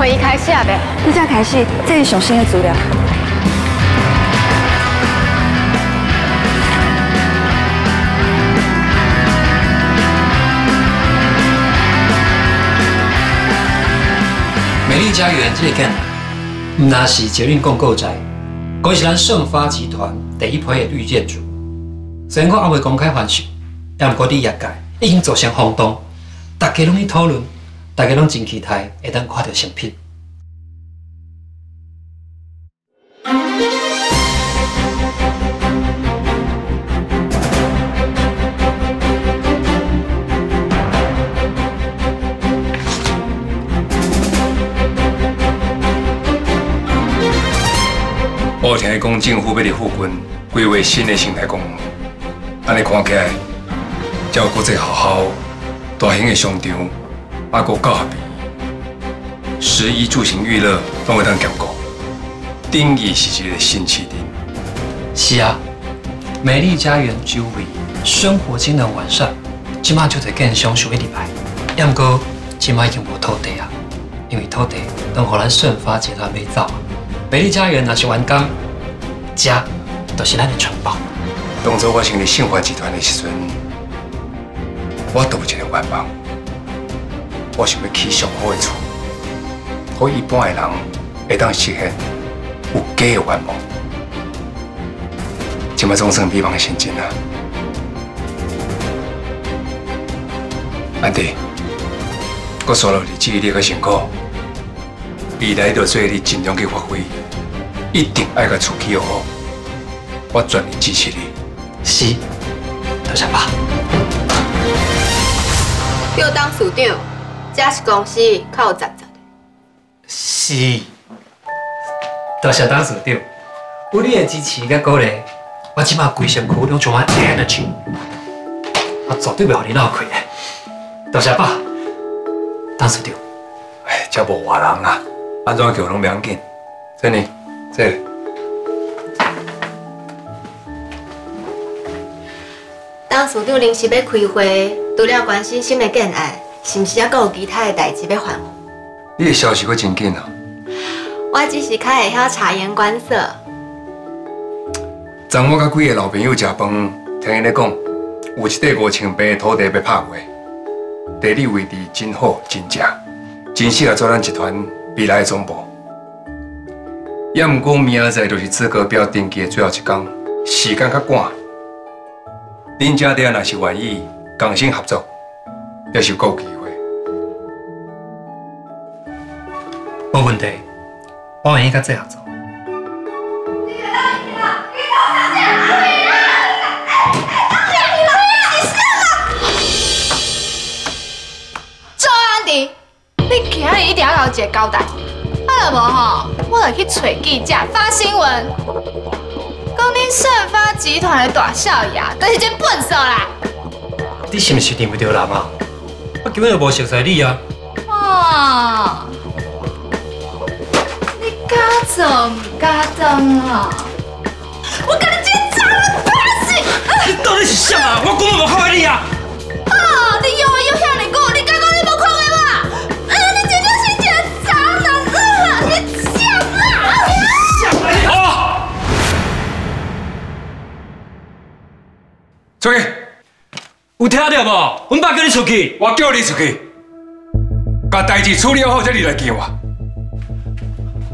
会议开始啊，呗？你再开始，这是上新的资料。美丽家园这个，那是捷运共购宅，讲是咱盛发集团第一批的绿建筑。虽然我还未公开发售，但不过伫业界已经造成轰动，大家拢去讨论，大家拢真期待会当看到成品。我听讲政府要伫附近规划新的生态公园，安尼看起来，才有国际学校、大型的商场，还有教学边，食衣住行娱乐拢会当兼顾，定义是一个新起点。是啊，美丽家园周围生活机能完善，即马就得建商想一礼拜，要不过即马已经无土地啊，因为土地等荷兰盛发集团买走啊。美丽家园若是完工，家就是咱的城堡。当初我成立盛发集团的时阵，我都有一个愿望，我想要起上好的厝，互一般的人会当实现有家的愿望。今麦总算比梦成真啊！安迪，我刷落日子，你个辛苦，未来就做你尽量去发挥。一定爱个厝起好，我全力支持你。是，多谢爸。要当处长，这是公司较有责任。是，多谢当处长，有你的支持甲鼓励，我即马规身躯拢充满 energy，我绝对袂让你闹亏的。多谢爸，当处长。哎，这无外人啊，安怎叫拢袂要紧，真的。这，当处长临时要开会，除了关心心的建案，是毋是？还有其他的代志要吩咐？你的消息阁真紧啊！我只是？较会晓察言观色。昨我甲几个老朋友食饭，听因咧讲，有一块五千平的土地要拍卖，地理位置真好真正，真适合做咱集团未来的总部。也毋过明仔载就是资格表登记的最后一天，时间较赶。恁家爹若是？愿意共心合作，也是有机会。无问题，我愿意甲这合作。周安迪，你今日一定要有一个交代。啊无吼，我来去找记者发新闻，讲恁盛发集团的大少爷就是这笨手啦。你是不是认不着人啊？我根本就无熟悉你啊！哇，你假做唔假装啊？我跟你今天砸了关系！你到底是谁啊？我根本无靠你啊！啊，你用话又遐尼久，你敢讲你无看过我？啊，你真正是一个渣男啊！你想啊！好，出去！有听到无？阮爸叫你出去。我叫你出去，把代志处理好，再你来见我。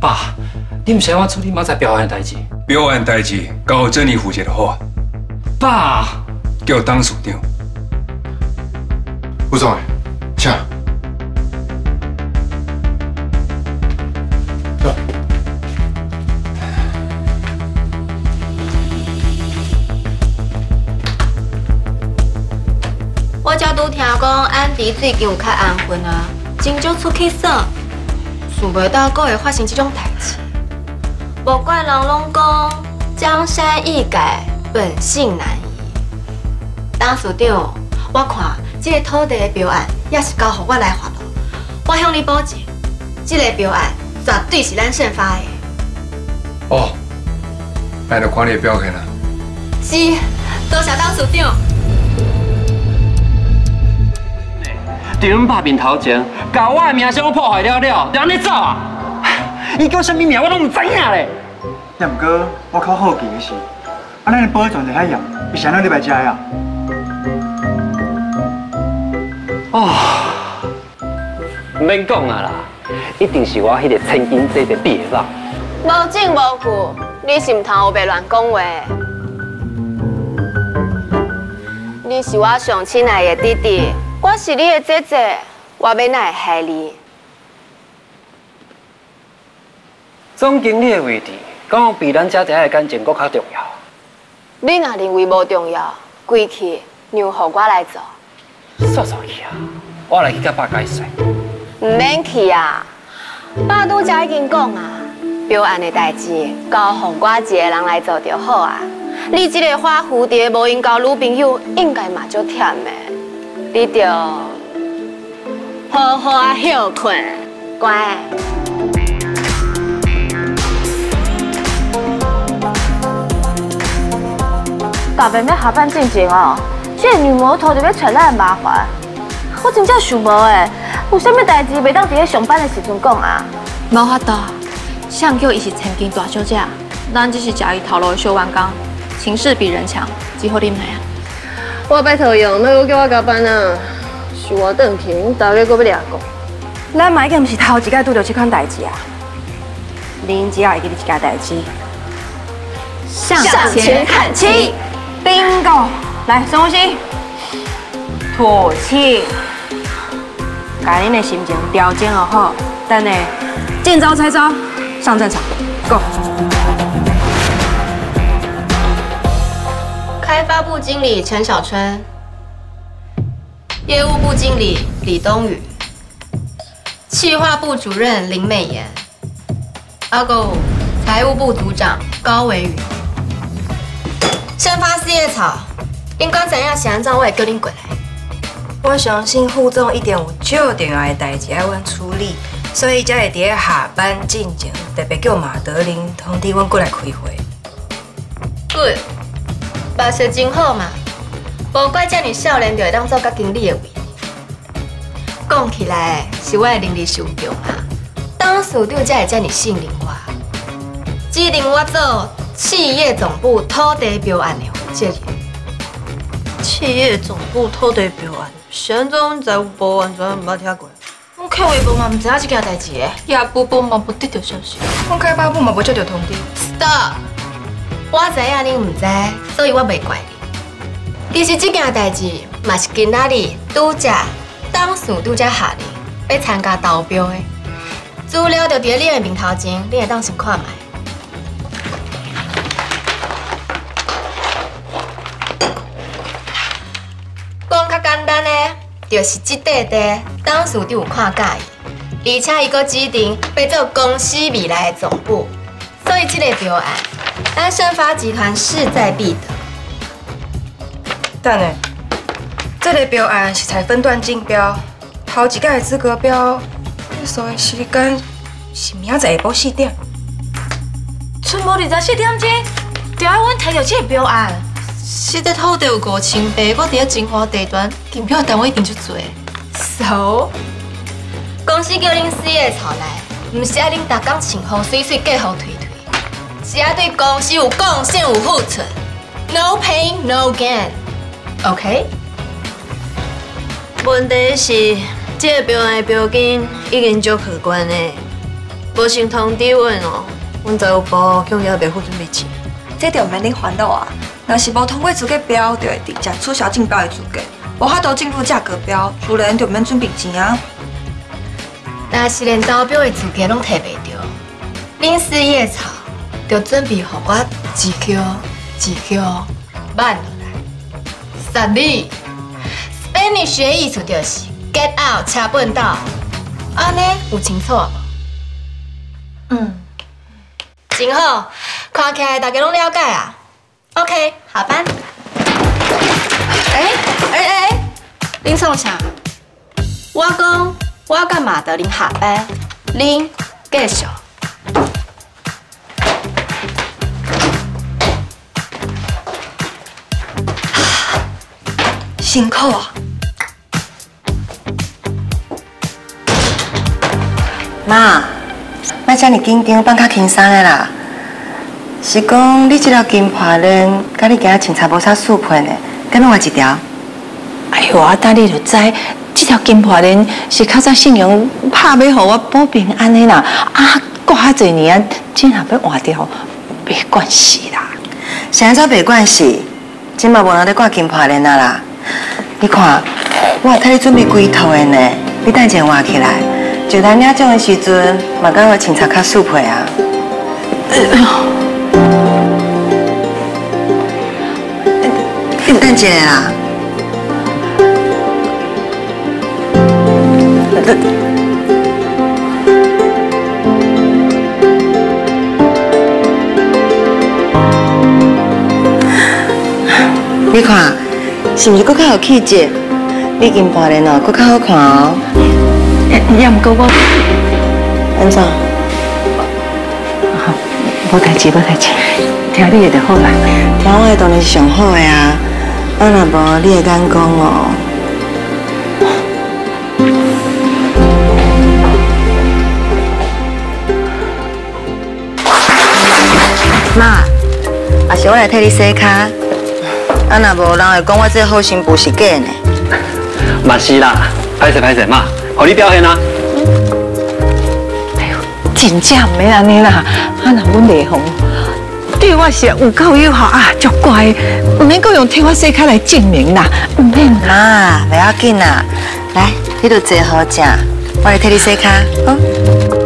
爸，你唔使我处理明仔表演的代志。表演代志交珍妮负责就好啊。爸，叫当所长。吴总，拄听讲安迪最近有较安分啊，真少出去耍，想袂到阁会发生这种代志。无怪人拢讲江山易改，本性难移。当处长，我看这个土地的标案也是交予我来发落，我向你保证，这个标案绝对是咱盛发的。哦，那就看你的表现啦。是，多谢当处长。伫阮拍面头前，把我的名声破坏了了，就安尼走啊？伊叫什么名我拢唔知影咧。也毋过我较好奇的是，啊，咱的保全在遐样，伊啥人礼拜食呀？哦，唔免讲啊啦，一定是我迄个千金姐的弟吧。无证无据，你是唔通胡白乱讲话。你是我上亲爱的弟弟，我是你的姐姐，我要哪会害你？总经理的位置，讲比咱家庭的感情搁较重要。你若认为无重要，归去让互我来做。煞煞去啊！我来去甲爸解释。唔免去啊！爸拄则已经讲啊，表案的代志交互我一个人来做就好啊。你这个花蝴蝶无用交女朋友，应该嘛足忝的。你就好好啊休困，乖。大伯要下班进前哦，这个女魔头就要找咱的麻烦。我真正想无诶，有啥物代志袂当伫咧上班的时阵讲啊？无法度，谁叫伊是千金大小姐，咱只是食伊头路的小员工，情势比人强，只好忍耐啊。我拜托用，那个叫我加班啊，是我转去，你大概搁要俩讲。咱嘛已经毋是头一届拄到这款代志啊。恁只要会记得一件代志，向前看齐。bingo，来深呼吸，吐气，把恁的心情调整好好，等下见招拆招，上战场，Go！开发部经理陈小春，业务部经理李冬雨，企划部主任林美妍，阿狗财务部组长高维宇。先发四叶草，应该知影是安怎，我也叫恁过来。我相信副总一点有少重要的代志要阮处理，所以才会伫咧下班进前特别叫马德林通知阮过来开会。Good，把事真好嘛，无怪遮尔少年就会当做甲经理的位。讲起来是我的能力受强啊，当署长才会遮尔信任我，指定我做。企业总部土地标案的负责人。企业总部土地标案，现在阮财务部完全毋捌听过。阮客户部嘛毋知影这件代志的，业务部嘛无得到消息。阮开发部嘛无接到通知。Stop！我知影你唔知，所以我袂怪你。其实这件代志嘛是今仔日拄则当署拄则下令要参加投标的，资料就伫你的面头前，你会当先看卖。讲较简单的，就是这块地，当署长有看介意，而且伊阁指定要做公司未来的总部，所以这个标案，咱盛发集团势在必得。等下，这个标案是采分段竞标，头一届的资格标，所的时间是明仔下晡四点。剩无二十四点钟，就要阮摕到这个标案。这个土地有五千八，我伫咧金华地段竞标单位一定就多。So，公司叫恁四叶草来，毋是爱恁逐工穿好水水，过好推推，是爱对公司有贡献、有付出。No pain, no gain. OK？问题是，这个标案的标金已经足可观的，无先通知阮哦，阮财务部向要袂付准备钱。这就免恁烦恼啊！若是无通过资格标，就会直接取消竞标的资格，无法度进入价格标，自然就免准备钱啊。若是连招标的资格拢摕袂到，恁四叶草就准备互我一 Q 一 Q 慢落来。杀你！Spanish 的意思就是 get out，车笨道。安尼有清楚无？嗯，真好，看起来大家拢了解啊。OK，下班。哎哎哎，恁创啥？我讲我甲马德琳下班，恁继续。辛苦啊！妈，莫遮尔紧张，放较轻松的啦。是讲你这条金褂链，甲你今日穿差无啥适配呢，敢弄我一条？哎呦，啊，等你就知，这条金褂链是较早信用拍要互我保平安的啦。啊，过遐侪年啊，真若要换掉，没关系啦。现在没关系，今嘛无人咧挂金褂链啊啦。你看，我替你准备几套的呢，你等阵换起来，就咱领奖的时阵，嘛敢会穿插较适配啊。你等一下啊。你看，是毋是搁较有气质？你金褂链哦，搁较好看哦。也毋过我，安怎？无代志，无代志，听你的就好啦。听我的当然是上好的啊，啊若无你会敢讲哦。妈，也是我来替你洗脚，啊若无人会讲我这好心不是假呢。嘛是啦，歹势歹势嘛，互你表现啊。真正毋免安尼啦，啊若阮丽红对我是有够友好啊，足乖，毋免搁用替我洗脚来证明啦，毋免啦。妈，不要紧啦，来，你都坐好正，我来替你洗卡，好。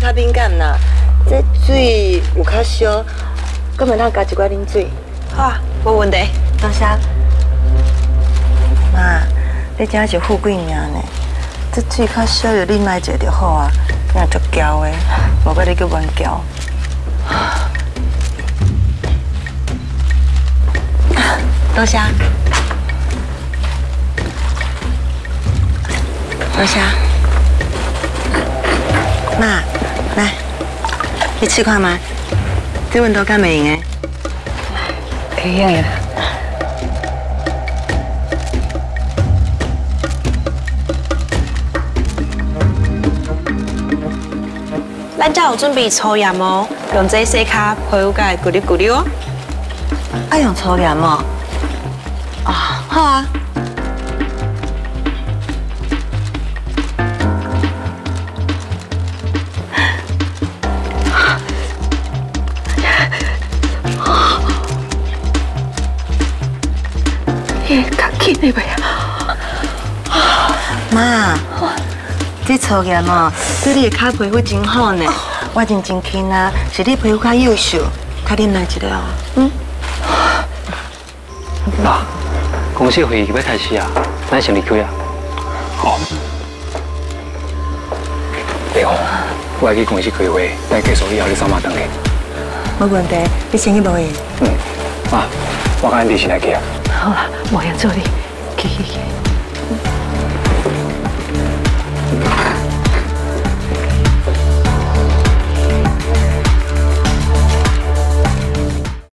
大人皮肤较敏感啦，这水有较烧，搁咪咱加一寡冷水。好啊，无问题。多谢。妈，你真是富贵命呢，这水较烧，就你买一就好啊，你若足娇的，无要你叫冤娇。多谢。多谢。妈，来，你试看嘛，这温度敢袂用的？会用的啦。咱家有准备粗盐哦，用这洗卡皮肤甲会咕噜咕噜哦。爱用粗盐哦。啊，好啊。这粗盐哦，对你的脚皮肤真好呢。我真真轻啊，是你皮肤较优秀，快点来一个哦。嗯。爸，公司会议要开始啊，咱先离开啊。好。丽红，我要去公司开会，等结束以后你扫码登去。没问题，你先去无闲。嗯，妈，我跟安迪先来去啊。好啦，无闲做你，去去去。